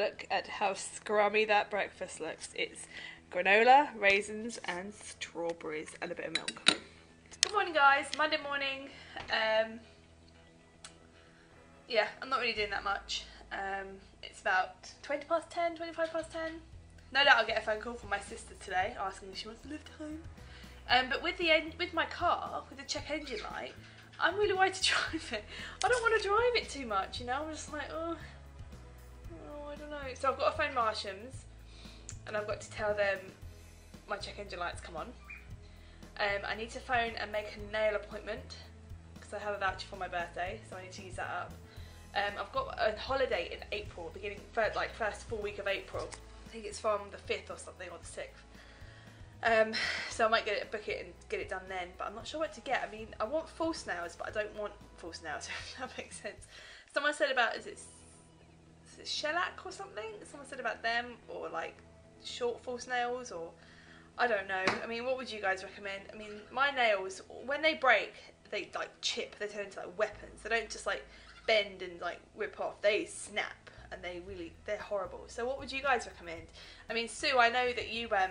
at how scrummy that breakfast looks. It's granola, raisins, and strawberries, and a bit of milk. Good morning, guys. Monday morning. Um, yeah, I'm not really doing that much. Um, it's about 20 past 10, 25 past 10. No doubt I'll get a phone call from my sister today asking if she wants to lift home. Um, but with the en- with my car, with the check engine light, I'm really worried to drive it. I don't want to drive it too much, you know. I'm just like, oh, I don't know. So I've got to phone Marshams, and I've got to tell them my check engine light's come on. Um, I need to phone and make a nail appointment because I have a voucher for my birthday, so I need to use that up. Um, I've got a holiday in April, beginning first, like first full week of April. I think it's from the fifth or something or the sixth. Um, so I might get it, book it, and get it done then. But I'm not sure what to get. I mean, I want false nails, but I don't want false nails. If that makes sense. Someone said about is it shellac or something? Someone said about them or like short false nails or I don't know. I mean, what would you guys recommend? I mean, my nails when they break, they like chip. They turn into like weapons. They don't just like bend and like rip off. They snap and they really they're horrible. So what would you guys recommend? I mean, Sue, I know that you um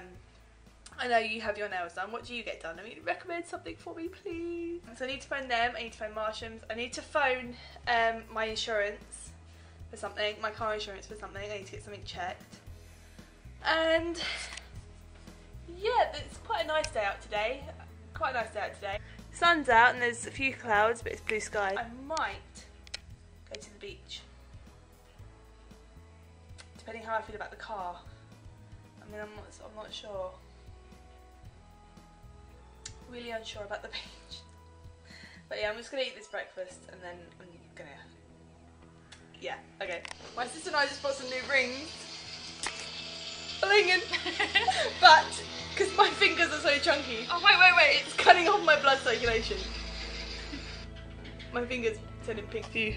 I know you have your nails done. What do you get done? I mean, recommend something for me, please. So I need to phone them. I need to phone Marshams. I need to phone um, my insurance for something, my car insurance for something. I need to get something checked. And yeah, it's quite a nice day out today. Quite a nice day out today. Sun's out and there's a few clouds, but it's blue sky. I might go to the beach. Depending how I feel about the car. I mean, I'm not, I'm not sure really unsure about the beach. But yeah, I'm just gonna eat this breakfast and then I'm. Yeah, okay. My sister and I just bought some new rings. Blinging! but, because my fingers are so chunky. Oh, wait, wait, wait, it's cutting off my blood circulation. My fingers turning pink. Phew.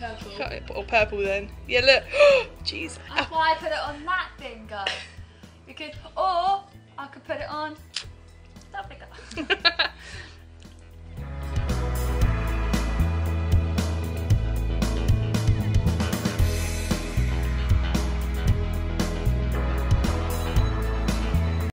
Purple. Or purple then. Yeah, look. Jeez. That's why I put it on that finger. Because, or I could put it on that finger.